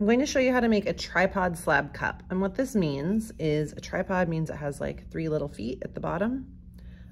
I'm going to show you how to make a tripod slab cup. And what this means is a tripod means it has like three little feet at the bottom.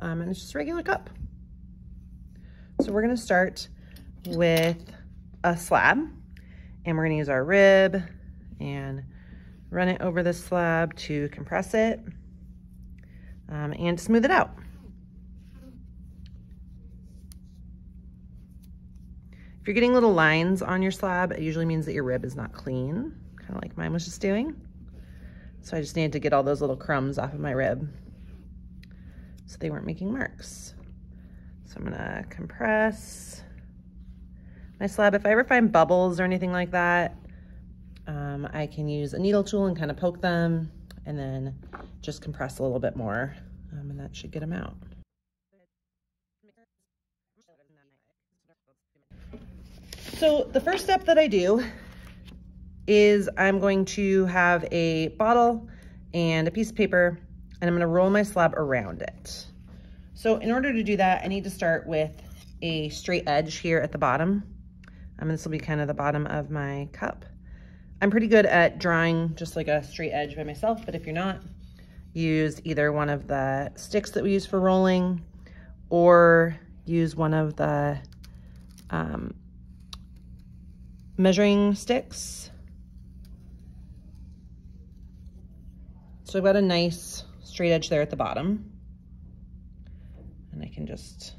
Um, and it's just a regular cup. So we're gonna start with a slab and we're gonna use our rib and run it over the slab to compress it um, and smooth it out. If you're getting little lines on your slab, it usually means that your rib is not clean, kind of like mine was just doing. So I just needed to get all those little crumbs off of my rib so they weren't making marks. So I'm gonna compress my slab. If I ever find bubbles or anything like that, um, I can use a needle tool and kind of poke them and then just compress a little bit more um, and that should get them out. So the first step that I do is I'm going to have a bottle and a piece of paper and I'm gonna roll my slab around it. So in order to do that, I need to start with a straight edge here at the bottom. Um, this will be kind of the bottom of my cup. I'm pretty good at drawing just like a straight edge by myself, but if you're not, use either one of the sticks that we use for rolling or use one of the um, measuring sticks. So I've got a nice straight edge there at the bottom. And I can just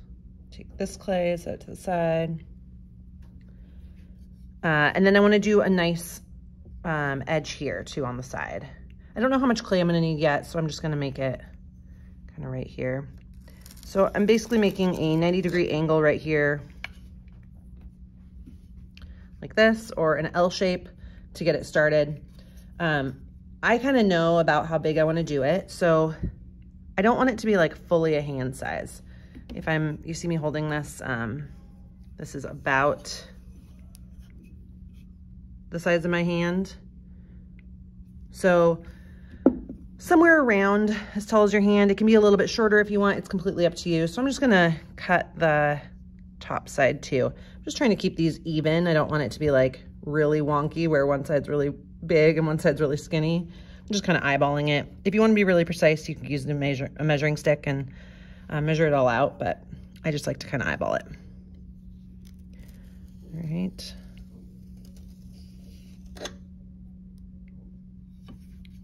take this clay, set it to the side. Uh, and then I wanna do a nice um, edge here too on the side. I don't know how much clay I'm gonna need yet, so I'm just gonna make it kind of right here. So I'm basically making a 90 degree angle right here like this or an L shape to get it started. Um, I kind of know about how big I want to do it. So I don't want it to be like fully a hand size. If I'm, you see me holding this, um, this is about the size of my hand. So somewhere around as tall as your hand. It can be a little bit shorter if you want. It's completely up to you. So I'm just gonna cut the top side too. Just trying to keep these even. I don't want it to be like really wonky where one side's really big and one side's really skinny. I'm just kind of eyeballing it. If you want to be really precise, you can use a, measure, a measuring stick and uh, measure it all out, but I just like to kind of eyeball it. All right.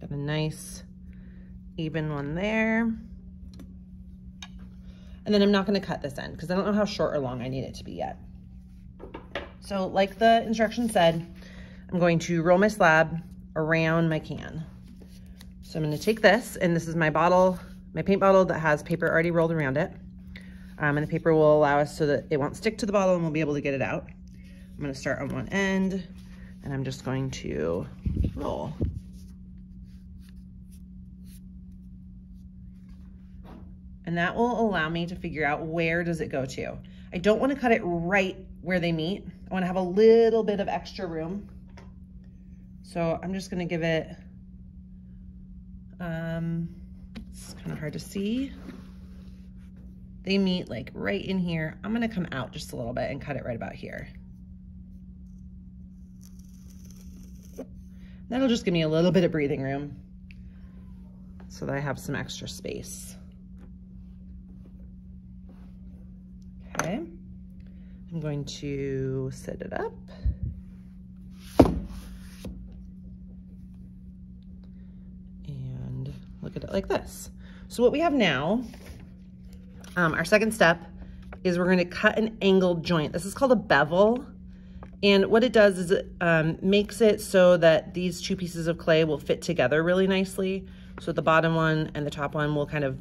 Got a nice even one there. And then I'm not gonna cut this end because I don't know how short or long I need it to be yet. So like the instructions said, I'm going to roll my slab around my can. So I'm gonna take this, and this is my bottle, my paint bottle that has paper already rolled around it. Um, and the paper will allow us so that it won't stick to the bottle and we'll be able to get it out. I'm gonna start on one end, and I'm just going to roll. and that will allow me to figure out where does it go to. I don't want to cut it right where they meet. I want to have a little bit of extra room. So I'm just going to give it, um, it's kind of hard to see. They meet like right in here. I'm going to come out just a little bit and cut it right about here. That'll just give me a little bit of breathing room so that I have some extra space. Okay, I'm going to set it up. And look at it like this. So what we have now, um, our second step is we're gonna cut an angled joint. This is called a bevel. And what it does is it um, makes it so that these two pieces of clay will fit together really nicely. So the bottom one and the top one will kind of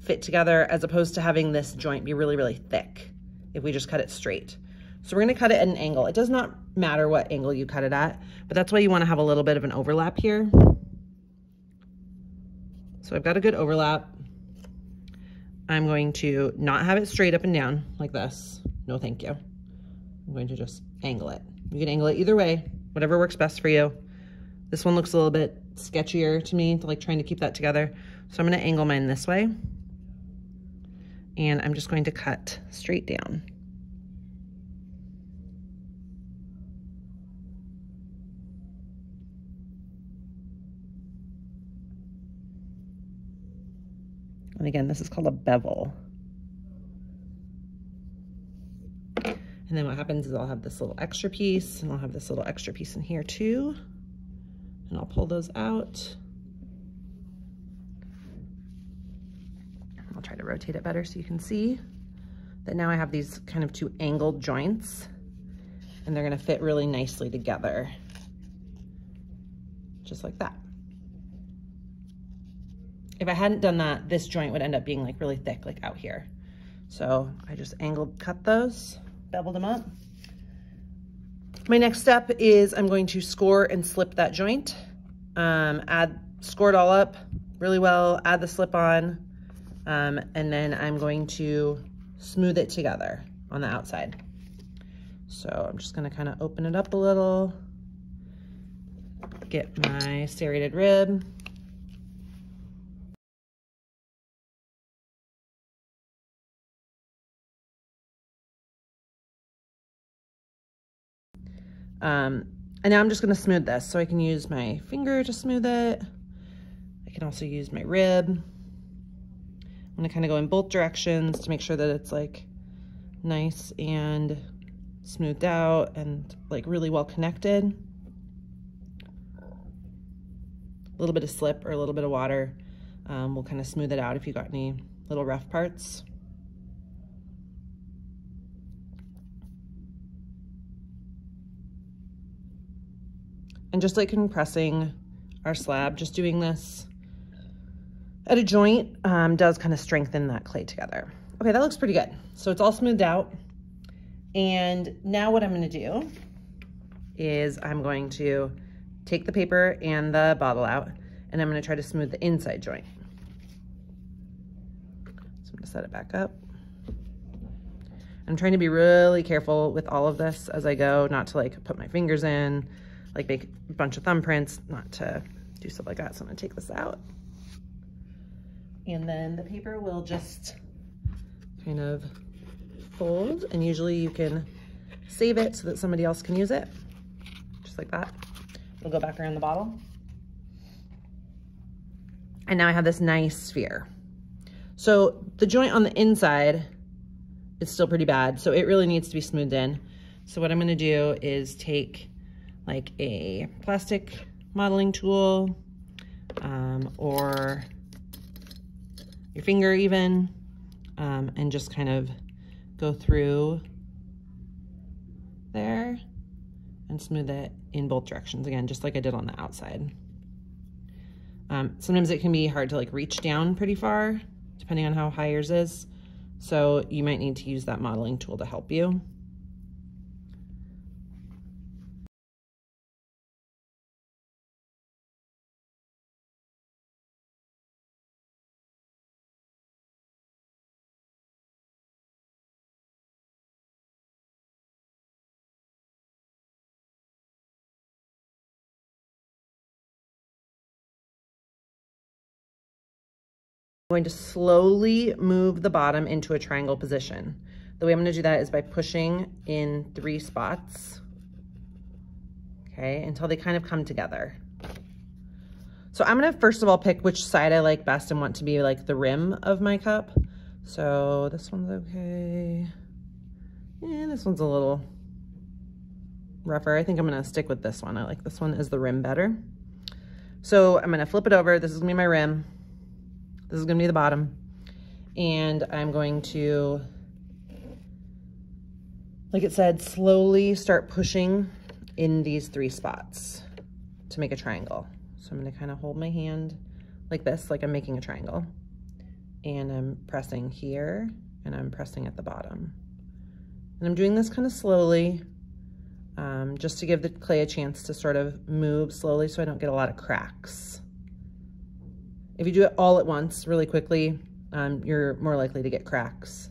fit together as opposed to having this joint be really, really thick if we just cut it straight. So we're gonna cut it at an angle. It does not matter what angle you cut it at, but that's why you wanna have a little bit of an overlap here. So I've got a good overlap. I'm going to not have it straight up and down like this. No, thank you. I'm going to just angle it. You can angle it either way, whatever works best for you. This one looks a little bit sketchier to me, like trying to keep that together. So I'm gonna angle mine this way and I'm just going to cut straight down. And again, this is called a bevel. And then what happens is I'll have this little extra piece and I'll have this little extra piece in here too. And I'll pull those out. Try to rotate it better so you can see that now I have these kind of two angled joints and they're gonna fit really nicely together. Just like that. If I hadn't done that, this joint would end up being like really thick, like out here. So I just angled cut those beveled them up. My next step is I'm going to score and slip that joint. Um, add, score it all up really well, add the slip on, um, and then I'm going to smooth it together on the outside. So I'm just gonna kind of open it up a little, get my serrated rib, Um, and now I'm just gonna smooth this. So I can use my finger to smooth it. I can also use my rib. I'm gonna kind of go in both directions to make sure that it's like nice and smoothed out and like really well connected. A little bit of slip or a little bit of water um, will kind of smooth it out if you got any little rough parts. And just like compressing our slab, just doing this at a joint um, does kind of strengthen that clay together. Okay, that looks pretty good. So it's all smoothed out. And now what I'm gonna do is I'm going to take the paper and the bottle out and I'm gonna try to smooth the inside joint. So I'm gonna set it back up. I'm trying to be really careful with all of this as I go, not to like put my fingers in, like make a bunch of thumbprints, not to do stuff like that. So I'm gonna take this out. And then the paper will just kind of fold and usually you can save it so that somebody else can use it, just like that. It'll go back around the bottle. And now I have this nice sphere. So the joint on the inside is still pretty bad, so it really needs to be smoothed in. So what I'm gonna do is take like a plastic modeling tool um, or your finger even um, and just kind of go through there and smooth it in both directions again just like I did on the outside. Um, sometimes it can be hard to like reach down pretty far depending on how high yours is so you might need to use that modeling tool to help you. I'm going to slowly move the bottom into a triangle position. The way I'm gonna do that is by pushing in three spots, okay, until they kind of come together. So I'm gonna first of all pick which side I like best and want to be like the rim of my cup. So this one's okay. And this one's a little rougher. I think I'm gonna stick with this one. I like this one as the rim better. So I'm gonna flip it over. This is gonna be my rim. This is gonna be the bottom. And I'm going to, like it said, slowly start pushing in these three spots to make a triangle. So I'm gonna kind of hold my hand like this, like I'm making a triangle. And I'm pressing here and I'm pressing at the bottom. And I'm doing this kind of slowly, um, just to give the clay a chance to sort of move slowly so I don't get a lot of cracks. If you do it all at once really quickly, um, you're more likely to get cracks.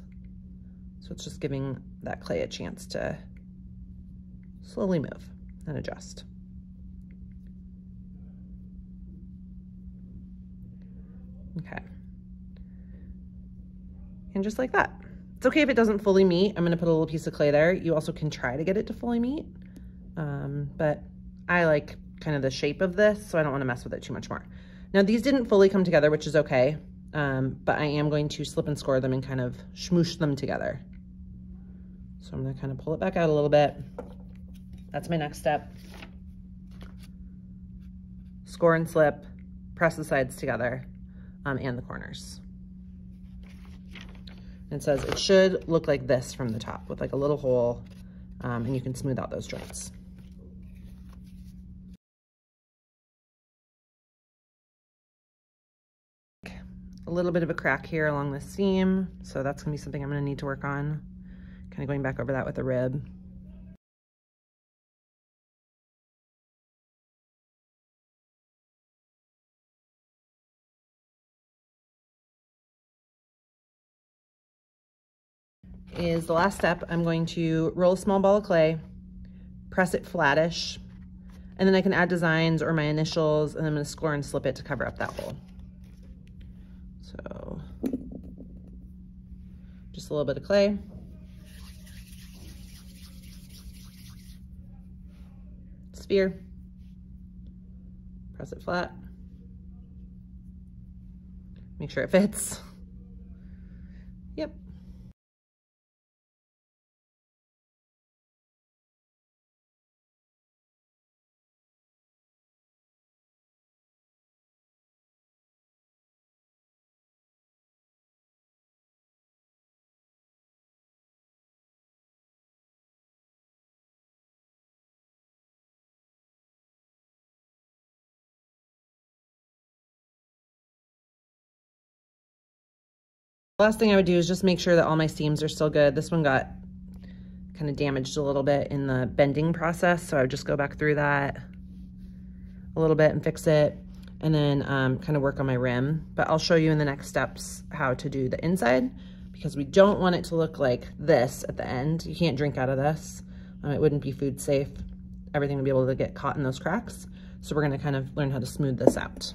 So it's just giving that clay a chance to slowly move and adjust. Okay. And just like that. It's okay if it doesn't fully meet. I'm gonna put a little piece of clay there. You also can try to get it to fully meet. Um, but I like kind of the shape of this, so I don't wanna mess with it too much more. Now these didn't fully come together, which is okay. um, but I am going to slip and score them and kind of smoosh them together. So I'm gonna kind of pull it back out a little bit. That's my next step. Score and slip, press the sides together um, and the corners. It says it should look like this from the top with like a little hole um, and you can smooth out those joints. A little bit of a crack here along the seam, so that's gonna be something I'm gonna need to work on. Kind of going back over that with a rib. is the last step. I'm going to roll a small ball of clay, press it flattish, and then I can add designs or my initials, and I'm gonna score and slip it to cover up that hole. So, just a little bit of clay. Sphere, press it flat. Make sure it fits. Yep, Last thing I would do is just make sure that all my seams are still good. This one got kind of damaged a little bit in the bending process, so I would just go back through that a little bit and fix it and then um, kind of work on my rim. But I'll show you in the next steps how to do the inside because we don't want it to look like this at the end. You can't drink out of this. Um, it wouldn't be food safe. Everything would be able to get caught in those cracks. So we're gonna kind of learn how to smooth this out.